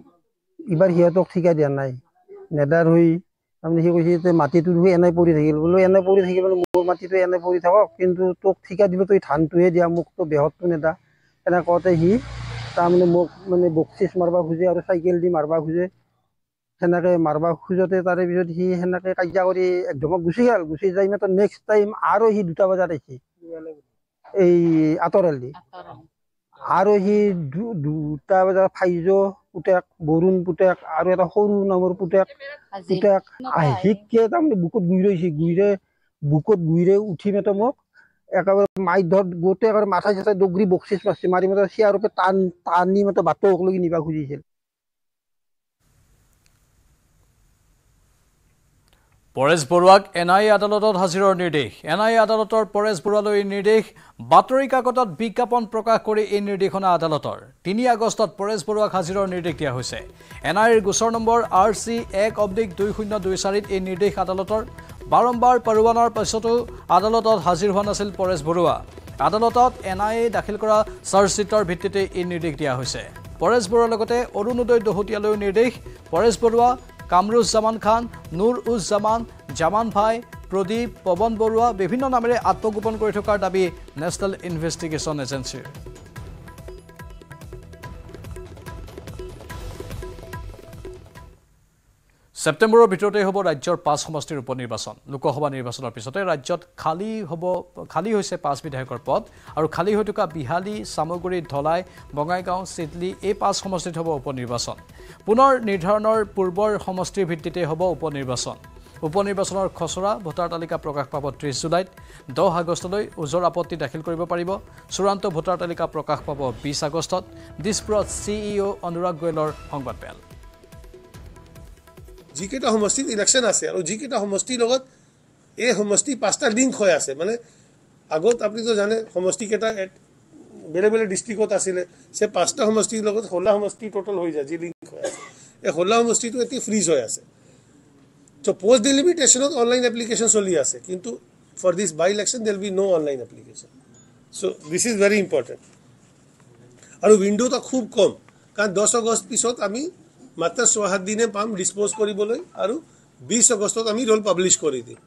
এইবাৰ সিহঁতক ঠিকা দিয়া নাই। নেদাৰ হৈ তাৰমানে সি কৈছে যে মাটিটো দেখোন এনে পৰি থাকিল। বোলো এনে পৰি থাকিব মোৰ মাটিটো এনে পৰি থাকক কিন্তু তোক ঠিকা দিলে তই ধানটোহে দিয়া মোক তো বেহতটো নেদা। এনে কওঁতে সি তাৰমানে মোক মানে বকচিচ মাৰবা খোজে আৰু চাইকেল দি মাৰবা খোজে। সেনেকে মাৰবা খোজোতে তাৰে পিছত সি সেনেকে কাজিয়া কৰি একদমক গুচি গ'ল। গুচি যাই মাত্ৰ নেক্সট টাইম আৰু সি দুটা বজাত আহিছে। এই আঁতৰাল। আৰু সি দু- দুটা বজাত ফাইজ পুতেক বৰুণ পুতেক আৰু এটা সৰু নামৰ পুতেক পুতেক আহিকে তাৰমানে বুকুত গুৰি ৰৈছে গুৰিৰে বুকুত গুৰিৰে উঠি মেতে মোক একেবাৰে মাৰি ধৰ গোটেই একেবাৰে মাথা চাথা দগৰি বকচিচ মাৰিছে মাৰি মাতে চিয়াৰকে টান টানি মাতে বাটক লগি নিবা খুজিছিল। পৰেশ বৰুৱাক এন আই এ আদালতত হাজিৰৰ নিৰ্দেশ। এন আই এ আদালতৰ পৰেশ বৰুৱালৈ নিৰ্দেশ। বাতৰি কাকতত বিজ্ঞাপন প্ৰকাশ কৰি এই নিৰ্দেশনা আদালতৰ। তিনি আগষ্টত পৰেশ বৰুৱাক হাজিৰৰ নিৰ্দেশ দিয়া হৈছে। এন আই এৰ গোচৰ নম্বৰ আৰ চি এক অব্লিক দুই শূন্য দুই চাৰিত এই নিৰ্দেশ আদালতৰ। বাৰম্বাৰ পৰোৱানাৰ পাছতো আদালতত হাজিৰ হোৱা নাছিল পৰেশ বৰুৱা। আদালতত এন আই এ দাখিল কৰা চাৰ্জশ্বিটৰ ভিত্তিতে এই নিৰ্দেশ দিয়া হৈছে। পৰেশ বৰুৱাৰ লগতে অৰুণোদয় দহোটীয়ালৈও নিৰ্দেশ। পৰেশ বৰুৱা কামৰুজ্জামান খান নুৰ উজ জামান জামান ভাই প্ৰদীপ পৱন বৰুৱা বিভিন্ন নামেৰে আত্মগোপন কৰি থকাৰ দাবী নেশ্যনেল ইনভেষ্টিগেশ্যন এজেঞ্চিৰ। ছেপ্টেম্বৰৰ ভিতৰতে হ'ব ৰাজ্যৰ পাঁচ সমষ্টিৰ উপ নিৰ্বাচন লোকসভা নিৰ্বাচনৰ পিছতে ৰাজ্যত খালী হ'ব খালী হৈছে পাঁচ বিধায়কৰ পদ আৰু খালী হৈ থকা বিহালী চামগুৰি ধলাই বঙাইগাঁও চিডলি এই পাঁচ সমষ্টিত হ'ব উপ নিৰ্বাচন পুনৰ নিৰ্ধাৰণৰ পূৰ্বৰ সমষ্টিৰ ভিত্তিতে হ'ব উপ নিৰ্বাচন উপ নিৰ্বাচনৰ খচৰা ভোটাৰ তালিকা প্ৰকাশ পাব ত্ৰিছ জুলাইত। দহ আগষ্টলৈ ওজৰ আপত্তি দাখিল কৰিব পাৰিব। চূড়ান্ত ভোটাৰ তালিকা প্ৰকাশ পাব বিছ আগষ্টত। দিছপুৰত চি ই অ' অনুৰাগ গোৱেলৰ সংবাদমেল যিকেইটা সমষ্টিত ইলেকশ্যন আছে আৰু যিকেইটা সমষ্টিৰ লগত এই সমষ্টি পাঁচটা লিংক হৈ আছে। মানে আগত আপুনিতো জানে সমষ্টিকেইটা এট- বেলেগ বেলেগ ডিষ্ট্ৰিক্টত আছিলে। সেই পাঁচটা সমষ্টিৰ লগত ষোল্ল সমষ্টি টোটেল হৈ যায় যি লিংক হৈ আছে। এই ষোল্ল সমষ্টিটো এতিয়া ফ্ৰিজ হৈ আছে। চ' পষ্ট ডিলিমিটেশ্যনত অনলাইন এপ্লিকেশ্যন চলি আছে কিন্তু for this by election there'll be no' online application so' this is very important আৰু উইণ্ডোটা খুব কম কাৰণ দহ আগষ্ট পিছত আমি মাত্ৰ ছয় সাত দিনে পাম ডিছপ'জ কৰিবলৈ আৰু বিছ আগষ্টত আমি ৰোল পাব্লিছ কৰি দিম।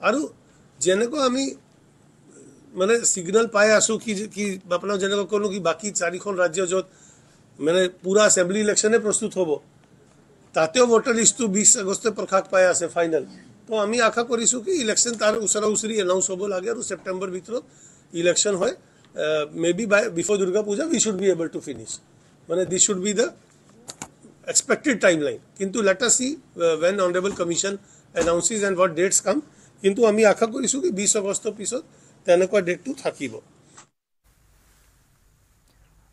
আৰু যেনেকৈ আমি মানে ছিগনেল পাই আছোঁ কি কি আপোনাক যেনেকৈ ক'লোঁ কি বাকী চাৰিখন ৰাজ্য য'ত মানে পূৰা এছেম্বলি ইলেকশ্যনে প্ৰস্তুত হ'ব তাতেও ভোটাৰ লিষ্টটো বিছ আগষ্টে প্ৰকাশ পাই আছে ফাইনেল তো আমি আশা কৰিছোঁ কি ইলেকশ্যন তাৰ ওচৰা ওচৰি এনাউন্স হ'ব লাগে আৰু ছেপ্টেম্বৰ ভিতৰত ইলেকশ্যন হয়। May be by before Durga Puja we should be able to finish মানে this should be the expected timeline কিন্তু let us see uh, when honorable commission announces and what dates come কিন্তু আমি আশা কৰিছোঁ কি বিছ আগষ্টৰ পিছত তেনেকুৱা ডেটটো থাকিব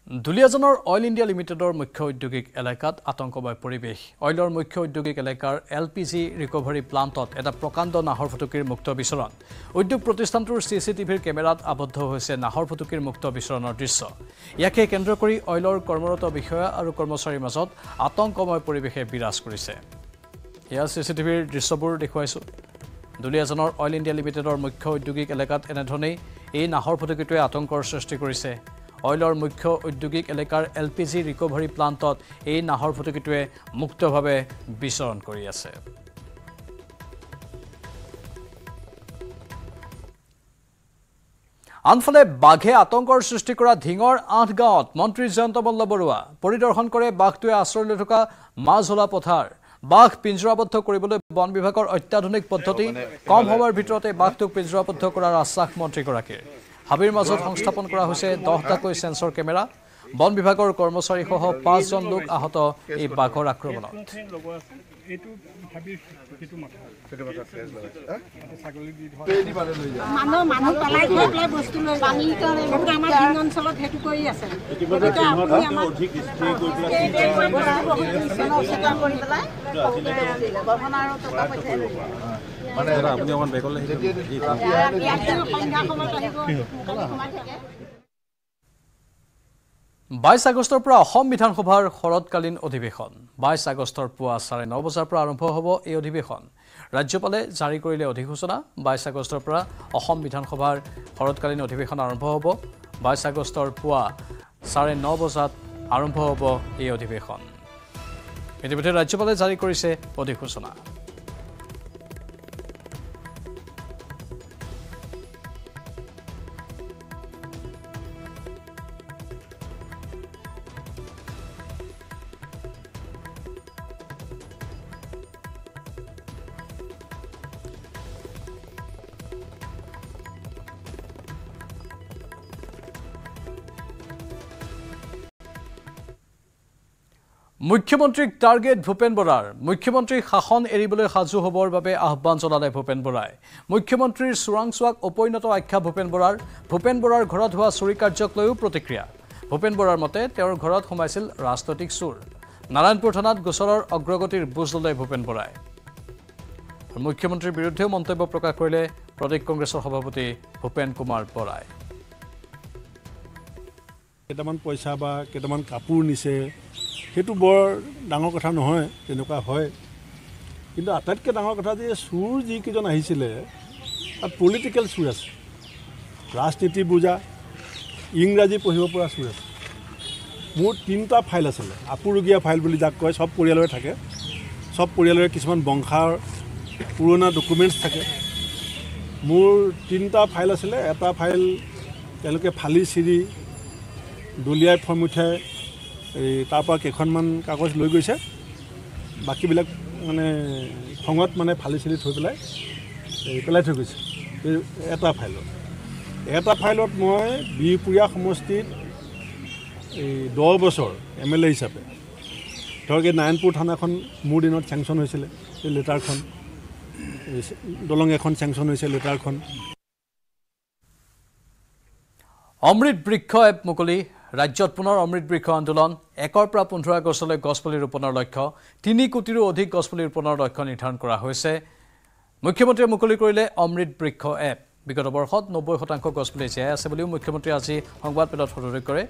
দুলীয়াজানৰ অইল ইণ্ডিয়া লিমিটেডৰ মুখ্য ঔদ্যোগিক এলেকাত আতংকময় পৰিৱেশ। অইলৰ মুখ্য ঔদ্যোগিক এলেকাৰ এল পি জি ৰিকভাৰী প্লাণ্টত এটা প্ৰকাণ্ড নাহৰ ফুটুকীৰ মুক্ত বিচৰণ। উদ্যোগ প্ৰতিষ্ঠানটোৰ চি চি টিভিৰ কেমেৰাত আবদ্ধ হৈছে নাহৰ ফুটুকীৰ মুক্ত বিচৰণৰ দৃশ্য। ইয়াকে কেন্দ্ৰ কৰি অইলৰ কৰ্মৰত বিষয়া আৰু কৰ্মচাৰীৰ মাজত আতংকময় পৰিৱেশে বিৰাজ কৰিছে। এয়া চি চি টিভিৰ দৃশ্যবোৰ দেখুৱাইছোঁ। দুলীয়াজানৰ অইল ইণ্ডিয়া লিমিটেডৰ মুখ্য ঔদ্যোগিক এলেকাত এনেধৰণেই এই নাহৰ ফুটুকীটোৱে আতংকৰ সৃষ্টি কৰিছে। অইলৰ মুখ্য ঔদ্যোগিক এলেকাৰ এল পি জি ৰিকভাৰী প্লাণ্টত এই নাহৰ ফুটুকীটোৱে মুক্তভাৱে বিচৰণ কৰি আছে। আনফালে বাঘে আতংকৰ সৃষ্টি কৰা ধিঙৰ আঠ গাঁৱত মন্ত্ৰী জয়ন্ত মল্ল বৰুৱা পৰিদৰ্শন কৰে বাঘটোৱে আশ্ৰয় লৈ থকা মাছহলা পথাৰ। বাঘ পিঞ্জৰাবদ্ধ কৰিবলৈ বন বিভাগৰ অত্যাধুনিক পদ্ধতি কম সময়ৰ ভিতৰতে বাঘটোক পিঞ্জৰাবদ্ধ কৰাৰ আশ্বাস মন্ত্ৰীগৰাকীৰ। হাবিৰ মাজত সংস্থাপন কৰা হৈছে দহটাকৈ চেঞ্চৰ কেমেৰা। বন বিভাগৰ কৰ্মচাৰীসহ পাঁচজন লোক আহত এই বাঘৰ আক্ৰমণত। মানুহ মানুহ পেলাই থৈ পেলাই বস্তু লৈ যায় গতিকে আমাৰ দিন অঞ্চলত সেইটো কৰি আছে। গতিকে আপুনি অকণ বেগলৈ সন্ধ্যা সময়ত আহিব সোনকালে সোমাই থাকে বাইছ আগষ্টৰ পৰা অসম বিধানসভাৰ শৰৎকালীন অধিৱেশন। বাইছ আগষ্টৰ পুৱা চাৰে ন বজাৰ পৰা আৰম্ভ হ'ব এই অধিৱেশন। ৰাজ্যপালে জাৰি কৰিলে অধিসূচনা। বাইছ আগষ্টৰ পৰা অসম বিধানসভাৰ শৰৎকালীন অধিৱেশন আৰম্ভ হ'ব। বাইছ আগষ্টৰ পুৱা চাৰে ন বজাত আৰম্ভ হ'ব এই অধিৱেশন। ইতিমধ্যে ৰাজ্যপালে জাৰি কৰিছে অধিসূচনা। মুখ্যমন্ত্ৰীক টাৰ্গেট ভূপেন বৰাৰ। মুখ্যমন্ত্ৰীক শাসন এৰিবলৈ সাজু হ'বৰ বাবে আহ্বান জনালে ভূপেন বৰাই। মুখ্যমন্ত্ৰীৰ চোৰাংচোৱাক অপৰিণত আখ্যা ভূপেন বৰাৰ। ভূপেন বৰাৰ ঘৰত হোৱা চুৰি কাৰ্যক লৈও প্ৰতিক্ৰিয়া। ভূপেন বৰাৰ মতে তেওঁৰ ঘৰত সোমাইছিল ৰাজনৈতিক চোৰ। নাৰায়ণপুৰ থানাত গোচৰৰ অগ্ৰগতিৰ বুজ ল'লে ভূপেন বৰাই। মুখ্যমন্ত্ৰীৰ বিৰুদ্ধেও মন্তব্য প্ৰকাশ কৰিলে প্ৰদেশ কংগ্ৰেছৰ সভাপতি ভূপেন কুমাৰ বৰাই। কেইটামান পইচা বা কেইটামান কাপোৰ নিছে সেইটো বৰ ডাঙৰ কথা নহয় তেনেকুৱা হয়। কিন্তু আটাইতকৈ ডাঙৰ কথা যে চোৰ যিকেইজন আহিছিলে তাত পলিটিকেল চোৰ আছে। ৰাজনীতি বুজা ইংৰাজী পঢ়িব পৰা চোৰ আছে। মোৰ তিনিটা ফাইল আছিলে আপুৰুগীয়া ফাইল বুলি যাক কয় চব পৰিয়ালৰে থাকে। চব পৰিয়ালৰে কিছুমান বংশাৰ পুৰণা ডকুমেণ্টছ থাকে। মোৰ তিনিটা ফাইল আছিলে এটা ফাইল তেওঁলোকে ফালি চিৰি দলিয়াই ফৰ্ম এই তাৰপৰা কেইখনমান কাগজ লৈ গৈছে। বাকীবিলাক মানে খঙত মানে ফালি চিলি থৈ পেলাই এই পেলাই থৈ গৈছে। এটা ফাইলত। এটা ফাইলত মই বিহপুৰীয়া সমষ্টিত এই দহ বছৰ এম এল এ হিচাপে। ধৰক এই নাৰায়ণপুৰ থানাখন মোৰ দিনত চেংচন হৈছিলে এই লেটাৰখন। দলং এখন চেংচন হৈছে লেটাৰখন। অমৃত বৃক্ষ এপ মুকলি। ৰাজ্যত পুনৰ অমৃত বৃক্ষ আন্দোলন একৰ পৰা পোন্ধৰ আগষ্টলৈ গছপুলি ৰোপণৰ লক্ষ্য তিনি কোটিৰো অধিক গছপুলি ৰোপণৰ লক্ষ্য নিৰ্ধাৰণ কৰা হৈছে। মুখ্যমন্ত্ৰীয়ে মুকলি কৰিলে অমৃত বৃক্ষ এপ। বিগত বৰ্ষত নব্বৈ শতাংশ গছপুলি জীয়াই আছে বুলিও মুখ্যমন্ত্ৰীয়ে আজি সংবাদমেলত সদৰি কৰে।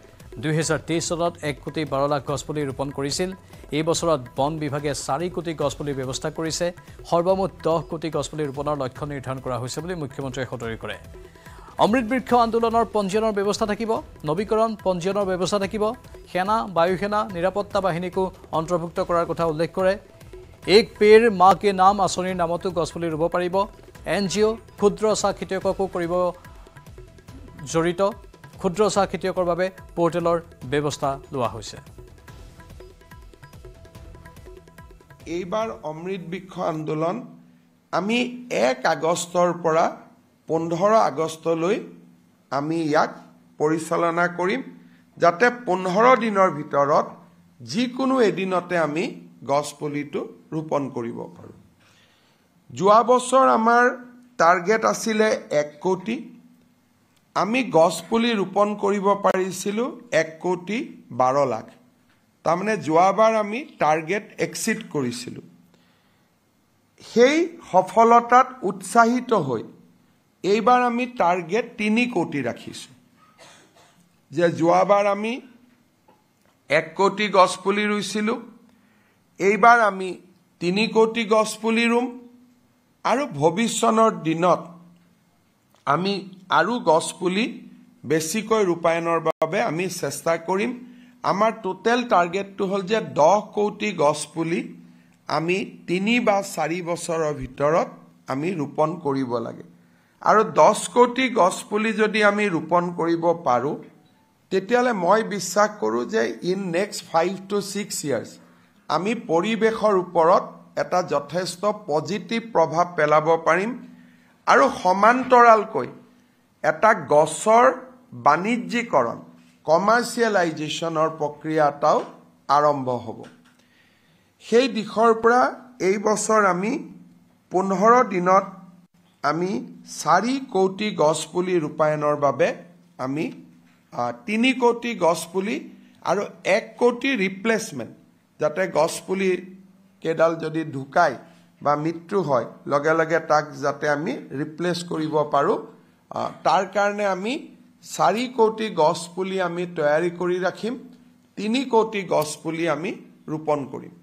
দুহেজাৰ তেইছ চনত এক কোটি বাৰ লাখ গছপুলি ৰোপণ কৰিছিল। এই বছৰত বন বিভাগে চাৰি কোটি গছপুলিৰ ব্যৱস্থা কৰিছে। সৰ্বমুঠ দহ কোটি গছপুলি ৰোপণৰ লক্ষ্য নিৰ্ধাৰণ কৰা হৈছে বুলি মুখ্যমন্ত্ৰীয়ে সদৰি কৰে। অমৃত বৃক্ষ আন্দোলনৰ পঞ্জীয়নৰ ব্যৱস্থা থাকিব নবীকৰণ পঞ্জীয়নৰ ব্যৱস্থা থাকিব সেনা বায়ুসেনা নিৰাপত্তা বাহিনীকো অন্তৰ্ভুক্ত কৰাৰ কথা উল্লেখ কৰে। এক পেৰ মা কে নাম আঁচনিৰ নামতো গছপুলি ৰুব পাৰিব। এন জি অ' ক্ষুদ্ৰ চাহ খেতিয়ককো কৰিব জড়িত। ক্ষুদ্ৰ চাহ খেতিয়কৰ বাবে পৰ্টেলৰ ব্যৱস্থা লোৱা হৈছে। এইবাৰ অমৃত বৃক্ষ আন্দোলন আমি এক আগষ্টৰ পৰা পোন্ধৰ আগষ্টলৈ আমি ইয়াক পৰিচালনা কৰিম যাতে পোন্ধৰ দিনৰ ভিতৰত যিকোনো এদিনতে আমি গছপুলিটো ৰোপণ কৰিব পাৰোঁ। যোৱা বছৰ আমাৰ টাৰ্গেট আছিলে এক কোটি। আমি গছপুলি ৰোপণ কৰিব পাৰিছিলোঁ এক কোটি বাৰ লাখ। তাৰমানে যোৱাবাৰ আমি টাৰ্গেট এক্সিড কৰিছিলোঁ। সেই সফলতাত উৎসাহিত হৈ এইবাৰ আমি টাৰ্গেট তিনি কোটি ৰাখিছোঁ। যে যোৱাবাৰ আমি এক কোটি গছপুলি ৰুইছিলোঁ এইবাৰ আমি তিনি কোটি গছপুলি ৰুম আৰু ভৱিষ্যতৰ দিনত আমি আৰু গছপুলি বেছিকৈ ৰূপায়ণৰ বাবে আমি চেষ্টা কৰিম। আমাৰ টোটেল টাৰ্গেটটো হ'ল যে দহ কোটি গছপুলি আমি তিনি বা চাৰি বছৰৰ ভিতৰত আমি ৰোপণ কৰিব লাগে। আৰু দহ কোটি গছপুলি যদি আমি ৰোপণ কৰিব পাৰোঁ তেতিয়াহ'লে মই বিশ্বাস কৰোঁ যে in next five to six years আমি পৰিৱেশৰ ওপৰত এটা যথেষ্ট পজিটিভ প্ৰভাৱ পেলাব পাৰিম আৰু সমান্তৰালকৈ এটা গছৰ বাণিজ্যিকৰণ কমাৰ্চিয়েলাইজেশ্যনৰ প্ৰক্ৰিয়া এটাও আৰম্ভ হ'ব। সেই দিশৰ পৰা এই বছৰ আমি পোন্ধৰ দিনত আমি চাৰি কোটি গছপুলি ৰূপায়ণৰ বাবে আমি তিনি কোটি গছপুলি আৰু এক কোটি ৰিপ্লেচমেণ্ট যাতে গছপুলি কেইডাল যদি ঢুকায় বা মৃত্যু হয় লগে লগে তাক যাতে আমি ৰিপ্লেচ কৰিব পাৰোঁ। তাৰ কাৰণে আমি চাৰি কোটি গছপুলি আমি তৈয়াৰী কৰি ৰাখিম তিনি কোটি গছপুলি আমি ৰোপণ কৰিম।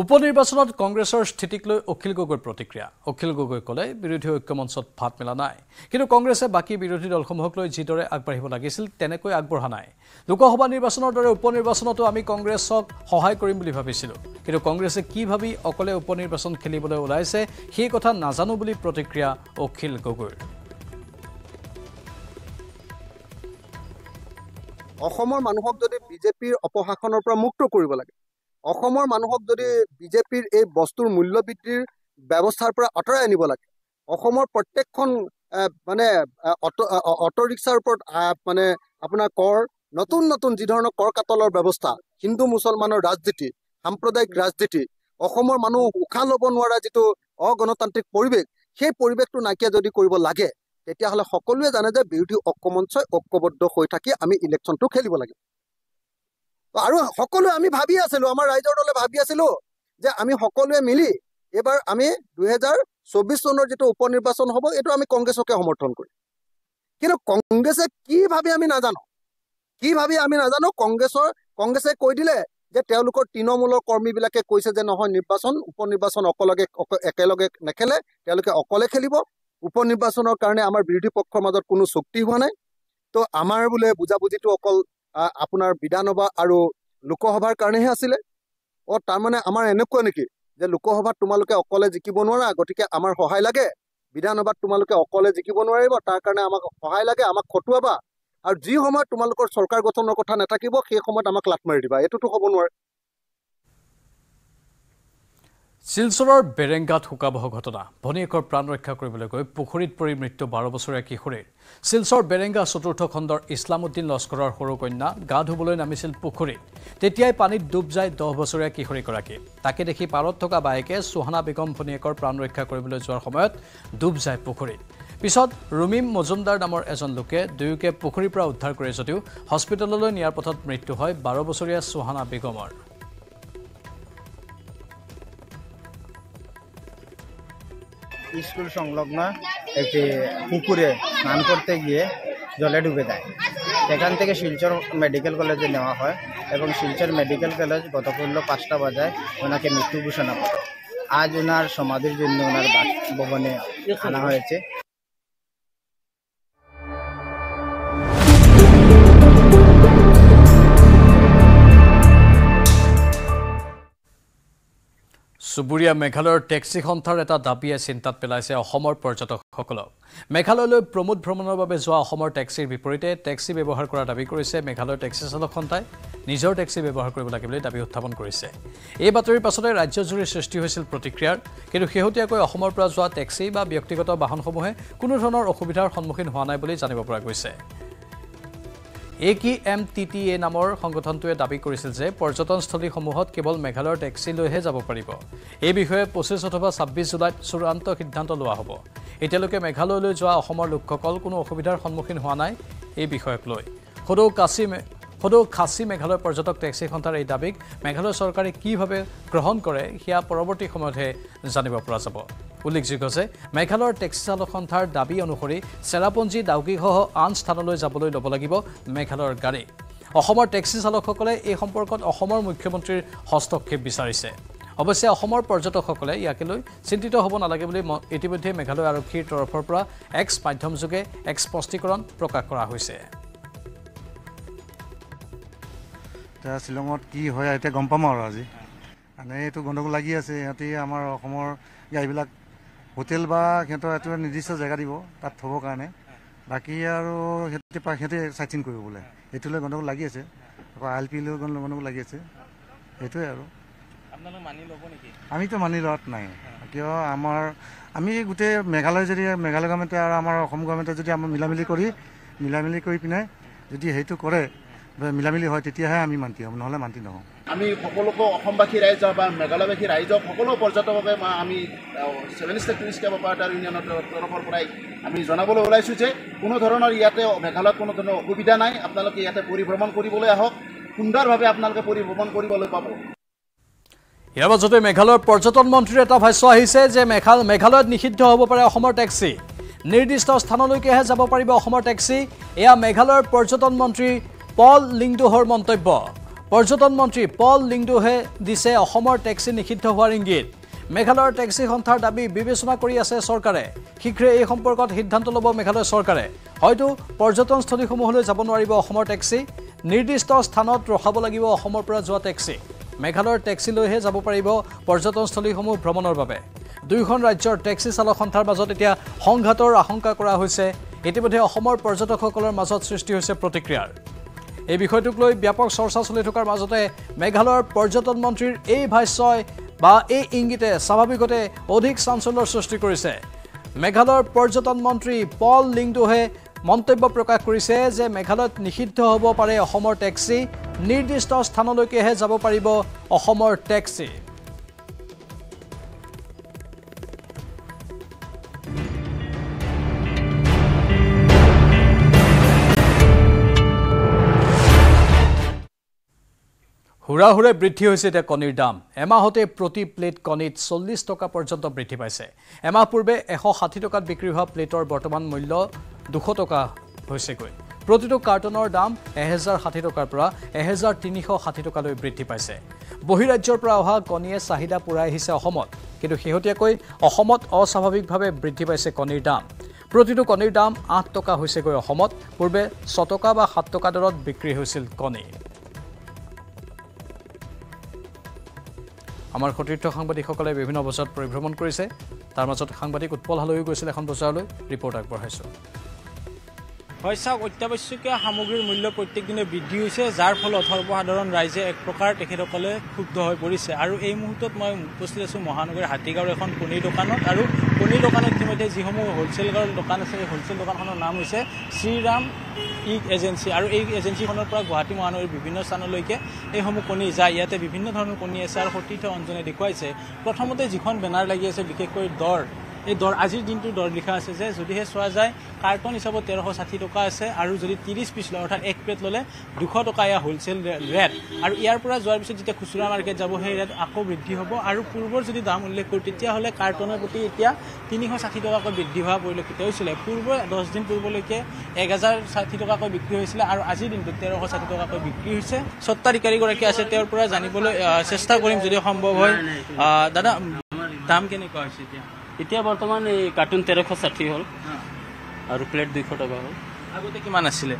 উপ নিৰ্বাচনত কংগ্ৰেছৰ স্থিতিক লৈ অখিল গগৈৰ প্ৰতিক্ৰিয়া। অখিল গগৈ ক'লে বিৰোধী ঐক্যমঞ্চত ভাত মেলা নাই। কিন্তু কংগ্ৰেছে বাকী বিৰোধী দলসমূহক লৈ যিদৰে আগবাঢ়িব লাগিছিল তেনেকৈ আগবঢ়া নাই। লোকসভা নিৰ্বাচনৰ দৰে উপ নিৰ্বাচনতো আমি কংগ্ৰেছক সহায় কৰিম বুলি ভাবিছিলোঁ। কিন্তু কংগ্ৰেছে কি ভাবি অকলে উপ নিৰ্বাচন খেলিবলৈ ওলাইছে সেই কথা নাজানো বুলি প্ৰতিক্ৰিয়া অখিল গগৈৰ। অসমৰ মানুহক যদি বিজেপিৰ অপশাসনৰ পৰা মুক্ত কৰিব লাগে অসমৰ মানুহক যদি বিজেপিৰ এই বস্তুৰ মূল্য বৃদ্ধিৰ ব্যৱস্থাৰ পৰা আঁতৰাই আনিব লাগে অসমৰ প্ৰত্যেকখন মানে অটো অটো ৰিক্সাৰ ওপৰত মানে আপোনাৰ কৰ নতুন নতুন যি ধৰণৰ কৰ কাটলৰ ব্যৱস্থা হিন্দু মুছলমানৰ ৰাজনীতি সাম্প্ৰদায়িক ৰাজনীতি অসমৰ মানুহ উশাহ ল'ব নোৱাৰা যিটো অগণতান্ত্ৰিক পৰিৱেশ সেই পৰিৱেশটো নাইকিয়া যদি কৰিব লাগে তেতিয়াহ'লে সকলোৱে জানে যে বিৰোধী ঐক্যমঞ্চই ঐক্যবদ্ধ হৈ থাকি আমি ইলেকশ্যনটো খেলিব লাগে। আৰু সকলোৱে আমি ভাবি আছিলো আমাৰ ৰাইজৰ দলে ভাবি আছিলো যে আমি সকলোৱে মিলি এইবাৰ আমি দুহেজাৰ চৌবিছ চনৰ যিটো উপ নিৰ্বাচন হ'ব এইটো আমি কংগ্ৰেছকে সমৰ্থন কৰিম। কিন্তু কংগ্ৰেছে কি ভাবি আমি নাজানো? কি ভাবি আমি নাজানো? কংগ্ৰেছৰ কংগ্ৰেছে কৈ দিলে যে তেওঁলোকৰ তৃণমূলৰ কৰ্মীবিলাকে কৈছে যে নহয় নিৰ্বাচন উপ নিৰ্বাচন অকলগে একেলগে নেখেলে তেওঁলোকে অকলে খেলিব। উপ নিৰ্বাচনৰ কাৰণে আমাৰ বিৰোধী পক্ষৰ মাজত কোনো চুক্তি হোৱা নাই। তো আমাৰ বোলে বুজাবুজিটো অকল আপোনাৰ বিধানসভা আৰু লোকসভাৰ কাৰণেহে আছিলে। অ তাৰমানে আমাৰ এনেকুৱা নেকি যে লোকসভাত তোমালোকে অকলে জিকিব নোৱাৰা গতিকে আমাৰ সহায় লাগে। বিধানসভাত তোমালোকে অকলে জিকিব নোৱাৰিব তাৰ কাৰণে আমাক সহায় লাগে আমাক খটুৱাবা। আৰু যি সময়ত তোমালোকৰ চৰকাৰ গঠনৰ কথা নাথাকিব সেই সময়ত আমাক লাট মাৰি দিবা। এইটোতো হ'ব নোৱাৰে। শিলচৰৰ বেৰেংগাত শোকাবহ ঘটনা। ভনীয়েকৰ প্ৰাণ ৰক্ষা কৰিবলৈ গৈ পুখুৰীত পৰি মৃত্যু বাৰ বছৰীয়া কিশোৰীৰ। শিলচৰ বেৰেংগা চতুৰ্থ খণ্ডৰ ইছলামুদ্দিন লস্কৰৰ সৰু কন্যা গা ধুবলৈ নামিছিল পুখুৰীত। তেতিয়াই পানীত ডুব যায় দহ বছৰীয়া কিশোৰীগৰাকী। তাকে দেখি পাৰত থকা বায়েকে চুহানা বেগম ভনীয়েকৰ প্ৰাণ ৰক্ষা কৰিবলৈ যোৱাৰ সময়ত ডুব যায় পুখুৰীত। পিছত ৰুমিম মজুমদাৰ নামৰ এজন লোকে দুয়োকে পুখুৰীৰ পৰা উদ্ধাৰ কৰে যদিও হস্পিটেললৈ নিয়াৰ পথত মৃত্যু হয় বাৰ বছৰীয়া চুহানা বেগমৰ। স্কুল সংলগ্ন একটি পুকুরে স্নান করতে গিয়ে জলে ডুবে দেয় সেখান থেকে শিলচর মেডিকেল কলেজে নেওয়া হয় এবং শিলচর মেডিকেল কলেজ গতকাল পাঁচটা বাজায় ওনাকে মৃত্যু ঘোষণা করে। আজ ওনার সমাধির জন্য ওনার বাসভবনে আনা হয়েছে। চুবুৰীয়া মেঘালয়ৰ টেক্সি সন্থাৰ এটা দাবীয়ে চিন্তাত পেলাইছে অসমৰ পৰ্যটকসকলক। মেঘালয়লৈ প্ৰমোদ ভ্ৰমণৰ বাবে যোৱা অসমৰ টেক্সিৰ বিপৰীতে টেক্সি ব্যৱহাৰ কৰাৰ দাবী কৰিছে মেঘালয়ৰ টেক্সি চালক সন্থাই। নিজৰ টেক্সি ব্যৱহাৰ কৰিব লাগে বুলি দাবী উত্থাপন কৰিছে। এই বাতৰিৰ পাছতে ৰাজ্যজুৰি সৃষ্টি হৈছিল প্ৰতিক্ৰিয়াৰ কিন্তু শেহতীয়াকৈ অসমৰ পৰা যোৱা টেক্সি বা ব্যক্তিগত বাহনসমূহে কোনো ধৰণৰ অসুবিধাৰ সন্মুখীন হোৱা নাই বুলি জানিব পৰা গৈছে। এ কি এম টি টি এ নামৰ সংগঠনটোৱে দাবী কৰিছিল যে পৰ্যটনস্থলীসমূহত কেৱল মেঘালয়ৰ টেক্সি লৈহে যাব পাৰিব। এই বিষয়ে পঁচিছ অথবা ছাব্বিছ জুলাইত চূড়ান্ত সিদ্ধান্ত লোৱা হ'ব। এতিয়ালৈকে মেঘালয়লৈ যোৱা অসমৰ লোকসকল কোনো অসুবিধাৰ সন্মুখীন হোৱা নাই এই বিষয়ক লৈ। সদৌ কাছী সদৌ খাচী মেঘালয় পৰ্যটক টেক্সি সন্থাৰ এই দাবীক মেঘালয় চৰকাৰে কিভাৱে গ্ৰহণ কৰে সেয়া পৰৱৰ্তী সময়তহে জানিব পৰা যাব। উল্লেখযোগ্য যে মেঘালয়ৰ টেক্সি চালক সন্থাৰ দাবী অনুসৰি চেৰাপঞ্জী ডাউকীসহ আন স্থানলৈ যাবলৈ ল'ব লাগিব মেঘালয়ৰ গাড়ী। অসমৰ টেক্সি চালকসকলে এই সম্পৰ্কত অসমৰ মুখ্যমন্ত্ৰীৰ হস্তক্ষেপ বিচাৰিছে। অৱশ্যে অসমৰ পৰ্যটকসকলে ইয়াকে লৈ চিন্তিত হ'ব নালাগে বুলি ইতিমধ্যে মেঘালয় আৰক্ষীৰ তৰফৰ পৰা এক্স মাধ্যমযোগে এক স্পষ্টীকৰণ প্ৰকাশ কৰা হৈছে। এতিয়া শ্বিলঙত কি হয় এতিয়া গম পাম আৰু আজি। মানে এইটো গণ্ডগোল লাগি আছে সিহঁতি আমাৰ অসমৰ গাড়ীবিলাক হোটেল বা সিহঁতৰ এটা নিৰ্দিষ্ট জেগা দিব তাত থ'বৰ কাৰণে। বাকী আৰু সিহঁতি সিহঁতি চাইট চিন কৰিব বোলে। এইটো লৈ গণ্ডগোল লাগি আছে। আকৌ আই এল পি লৈ গণ্ড- গণ্ডগোল লাগি আছে। সেইটোৱে আৰু। আমিতো মানি লোৱাত নাই। কিয় আমাৰ আমি গোটেই মেঘালয় যদি মেঘালয় গভৰ্ণমেণ্টে আৰু আমাৰ অসম গভৰ্ণমেণ্টে যদি আমাৰ মিলামিলি কৰি মিলামিলি কৰি পিনে যদি সেইটো কৰে মিলামিলি হয় তেতিয়াহে আমি মান্তি হ'ম নহ'লে মান্তি নহওঁ আমি সকলোকে অসমবাসী ৰাইজ হওক বা মেঘালয়বাসী ৰাইজক সকলো পৰ্যটককে আমি seven state tourist cab operator ইউনিয়নৰ তৰফ- তৰফৰ পৰাই আমি জনাবলৈ ওলাইছোঁ যে কোনো ধৰণৰ ইয়াতে মেঘালয়ত কোনো ধৰণৰ অসুবিধা নাই। আপোনালোকে ইয়াতে পৰিভ্ৰমণ কৰিবলৈ আহক। সুন্দৰভাৱে আপোনালোকে পৰিভ্ৰমণ কৰিবলৈ পাব। ইয়াৰ মাজতে মেঘালয়ৰ পৰ্যটন মন্ত্ৰীৰ এটা ভাষ্য আহিছে যে মেঘাল মেঘালয়ত নিষিদ্ধ হ'ব পাৰে অসমৰ টেক্সি। নিৰ্দিষ্ট স্থানলৈকেহে যাব পাৰিব অসমৰ টেক্সি। এয়া মেঘালয়ৰ পৰ্যটন মন্ত্ৰী পল লিংডোহৰ মন্তব্য। পৰ্যটন মন্ত্ৰী পল লিংডোহে দিছে অসমৰ টেক্সি নিষিদ্ধ হোৱাৰ ইংগিত। মেঘালয়ৰ টেক্সি সন্থাৰ দাবী বিবেচনা কৰি আছে চৰকাৰে। শীঘ্ৰে এই সম্পৰ্কত সিদ্ধান্ত ল'ব মেঘালয় চৰকাৰে। হয়তো পৰ্যটনস্থলীসমূহলৈ যাব নোৱাৰিব অসমৰ টেক্সি। নিৰ্দিষ্ট স্থানত ৰখাব লাগিব অসমৰ পৰা যোৱা টেক্সি। মেঘালয়ৰ টেক্সি লৈহে যাব পাৰিব পৰ্যটনস্থলীসমূহ ভ্ৰমণৰ বাবে। দুয়োখন ৰাজ্যৰ টেক্সি চালক সন্থাৰ মাজত এতিয়া সংঘাতৰ আশংকা কৰা হৈছে। ইতিমধ্যে অসমৰ পৰ্যটকসকলৰ মাজত সৃষ্টি হৈছে প্ৰতিক্ৰিয়াৰ। এই বিষয়টোক লৈ ব্যাপক চৰ্চা চলি থকাৰ মাজতে মেঘালয়ৰ পৰ্যটন মন্ত্ৰীৰ এই ভাষ্যই বা এই ইংগিতে স্বাভাৱিকতে অধিক চাঞ্চল্যৰ সৃষ্টি কৰিছে। মেঘালয়ৰ পৰ্যটন মন্ত্ৰী পল লিংডোহে মন্তব্য প্ৰকাশ কৰিছে যে মেঘালয়ত নিষিদ্ধ হ'ব পাৰে অসমৰ টেক্সি নিৰ্দিষ্ট স্থানলৈকেহে যাব পাৰিব অসমৰ টেক্সি। হুৰা হুৰে বৃদ্ধি হৈছে এতিয়া কণীৰ দাম। এমাহতে প্ৰতি প্লেট কণীত চল্লিছ টকা পৰ্যন্ত বৃদ্ধি পাইছে। এমাহ পূৰ্বে এশ ষাঠি টকাত বিক্ৰী হোৱা প্লেটৰ বৰ্তমান মূল্য দুশ টকা হৈছেগৈ। প্ৰতিটো কাৰ্টনৰ দাম এহেজাৰ ষাঠি টকাৰ পৰা এহেজাৰ তিনিশ ষাঠি টকালৈ বৃদ্ধি পাইছে। বহিৰাজ্যৰ পৰা অহা কণীয়ে চাহিদা পূৰাই আহিছে অসমত। কিন্তু শেহতীয়াকৈ অসমত অস্বাভাৱিকভাৱে বৃদ্ধি পাইছে কণীৰ দাম। প্ৰতিটো কণীৰ দাম আঠ টকা হৈছেগৈ অসমত। পূৰ্বে ছটকা বা সাত টকা দৰত বিক্ৰী হৈছিল কণী। আমাৰ সতীৰ্থ সাংবাদিকসকলে বিভিন্ন বজাৰত পৰিভ্ৰমণ কৰিছে। তাৰ মাজত সাংবাদিক উৎপল হালৈও গৈছিল এখন বজাৰলৈ। ৰিপৰ্ট আগবঢ়াইছোঁ। হয় চাওক অত্যাৱশ্যকীয় সামগ্ৰীৰ মূল্য প্ৰত্যেক দিনে বৃদ্ধি হৈছে যাৰ ফলত সৰ্বসাধাৰণ ৰাইজে এক প্ৰকাৰ তেখেতসকলে ক্ষুব্ধ হৈ পৰিছে। আৰু এই মুহূৰ্তত মই উপস্থিত আছোঁ মহানগৰীৰ হাতীগাঁৱৰ এখন কণীৰ দোকানত। আৰু কণীৰ দোকানত ইতিমধ্যে যিসমূহ হ'লচেলৰ দোকান আছে এই হ'লচেল দোকানখনৰ নাম হৈছে শ্ৰীৰাম ই এজেঞ্চি। আৰু এই এজেঞ্চিখনৰ পৰা গুৱাহাটী মহানগৰীৰ বিভিন্ন স্থানলৈকে এইসমূহ কণী যায়। ইয়াতে বিভিন্ন ধৰণৰ কণী আছে আৰু সতীৰ্থ অঞ্জনে দেখুৱাইছে। প্ৰথমতে যিখন বেনাৰ লাগি আছে বিশেষকৈ দৰ। এই দৰ আজিৰ দিনটোৰ দৰ লিখা আছে যে যদিহে চোৱা যায় কাৰ্টন হিচাপত তেৰশ ষাঠি টকা আছে আৰু যদি ত্ৰিছ পিচ লয় অৰ্থাৎ এক প্লেট ল'লে দুশ টকা এয়া হ'লচেল ৰেট। আৰু ইয়াৰ পৰা যোৱাৰ পিছত যেতিয়া খুচুৰা মাৰ্কেট যাব সেই ৰেট আকৌ বৃদ্ধি হ'ব। আৰু পূৰ্বৰ যদি দাম উল্লেখ কৰোঁ তেতিয়াহ'লে কাৰ্টনৰ প্ৰতি এতিয়া তিনিশ ষাঠি টকাকৈ বৃদ্ধি হোৱা পৰিলক্ষিত হৈছিলে। পূৰ্বৰ দহ দিন পূৰ্বলৈকে এক হাজাৰ ষাঠি টকাকৈ বিক্ৰী হৈছিলে আৰু আজিৰ দিনটোত তেৰশ ষাঠি টকাকৈ বিক্ৰী হৈছে। স্বত্বাধিকাৰীগৰাকী আছে তেওঁৰ পৰা জানিবলৈ চেষ্টা কৰিম যদি সম্ভৱ হয়। দাদা দাম কেনেকুৱা হৈছে এতিয়া? এতিয়া বৰ্তমান এই কাৰ্টুন তেৰশ ষাঠি হ'ল। আৰু প্লেট দুইশ টকা হ'ল। আগতে কিমান আছিলে?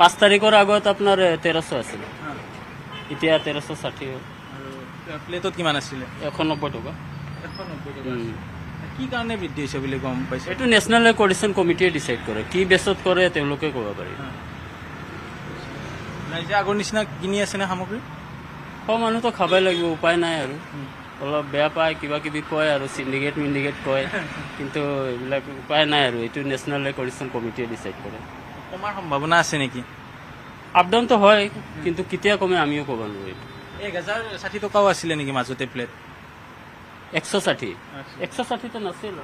পাঁচ তাৰিখৰ আগত আপোনাৰ তেৰশ আছিলে। এতিয়া তেৰশ ষাঠি হ'ল। প্লেটত কিমান আছিলে? এশ নব্বৈ টকা। এশ নব্বৈ উম। কি কাৰণে বৃদ্ধি হৈছে বুলি গম পাইছে? এইটো নেশ্যনেল কৰ্ডিশ্যন কমিটিয়ে ডিচাইড কৰে। কি বেচত কৰে তেওঁলোকে ক'ব পাৰি। ৰাইজে আগৰ নিচিনা কিনি আছেনে সামগ্ৰী? খোৱা মানুহতো খাবই লাগিব উপায় নাই আৰু। অলপ বেয়া পায় কিবা কিবি কয় আৰু চিণ্ডিকেট মিণ্ডিকেট কয়। কিন্তু এইবিলাক উপায় নাই আৰু এইটো নেশ্যনেল কৰ্ডিশ্যন কমিটিয়ে ডিচাইড কৰে। কমাৰ সম্ভাৱনা আছে নেকি? আপ ডাউনটো হয় কিন্তু কেতিয়া কমে আমিও ক'ব নোৱাৰিম। এক হাজাৰ ষাঠি টকাও আছিলে নেকি মাজতে প্লেট একশ ষাঠি। একশ ষাঠিটো নাছিল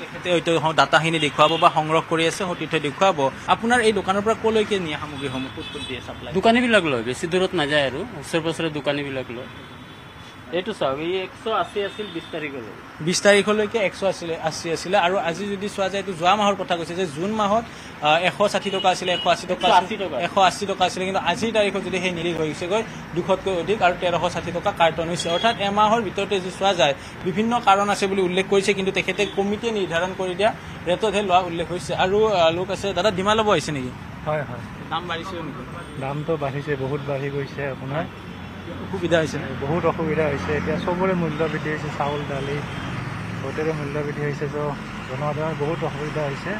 তেখেতে হয়তো ডাটাখিনি দেখুৱাব বা সংগ্ৰহ কৰি আছে সতীৰ্থই দেখুৱাব। আপোনাৰ এই দোকানৰ পৰা ক'লৈকে নিয়ে সামগ্ৰীসমূহ? ক'ত ক'ত দিয়ে চাপ্লাই দোকানীবিলাক লয় বেছি দূৰত নাযায় আৰু ওচৰে পাঁজৰে দোকানীবিলাক লয়। এইটো চাওক এই একশ আশী আছিল বিশ তাৰিখলৈ। বিশ তাৰিখলৈকে একশ আছিলে আশী আছিলে। আৰু আজি যদি চোৱা যায় এইটো যোৱা মাহৰ কথা কৈছে যে জুন মাহত এশ ষাঠি টকা আছিলে এশ আশী টকা এশ আশী টকা। আছিলে। কিন্তু আজিৰ তাৰিখত যদি সেই নিৰিখ হৈ গৈছেগৈ দুশতকৈ অধিক আৰু তেৰশ ষাঠি টকা কাৰ্টন হৈছে। অৰ্থাৎ এমাহৰ ভিতৰতে যদি চোৱা যায় বিভিন্ন কাৰণ আছে বুলি উল্লেখ কৰিছে। কিন্তু তেখেতে কমিটিয়ে নিৰ্ধাৰণ কৰি দিয়া ৰেটতহে লোৱা উল্লেখ হৈছে। আৰু লোক আছে দাদা ডিমা ল'ব আহিছে নেকি? হয় হয়। দাম বাঢ়িছে নেকি? দামটো বাঢ়িছে বহুত বাঢ়ি গৈছে আপোনাৰ। অসুবিধা হৈছে বহুত অসুবিধা হৈছে। এতিয়া চবৰে মূল্য বৃদ্ধি হৈছে চাউল দালি বহুতৰে মূল্য বৃদ্ধি হৈছে তো জনসাধাৰণৰ বহুত অসুবিধা হৈছে।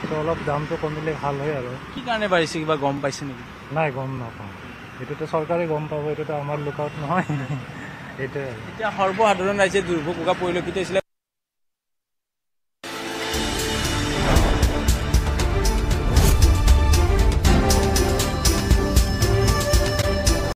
তো অলপ দামটো কমিলে ভাল হয় আৰু। কি কাৰণে বাঢ়িছে কিবা গম পাইছে নেকি? নাই গম নাপাওঁ। এইটোতো চৰকাৰে গম পাব এইটোতো আমাৰ লুকআউট নহয়। এইটোৱে এতিয়া সৰ্বসাধাৰণ ৰাইজে দুৰ্ভোগ ভোগা পৰিলক্ষিত হৈছিলে।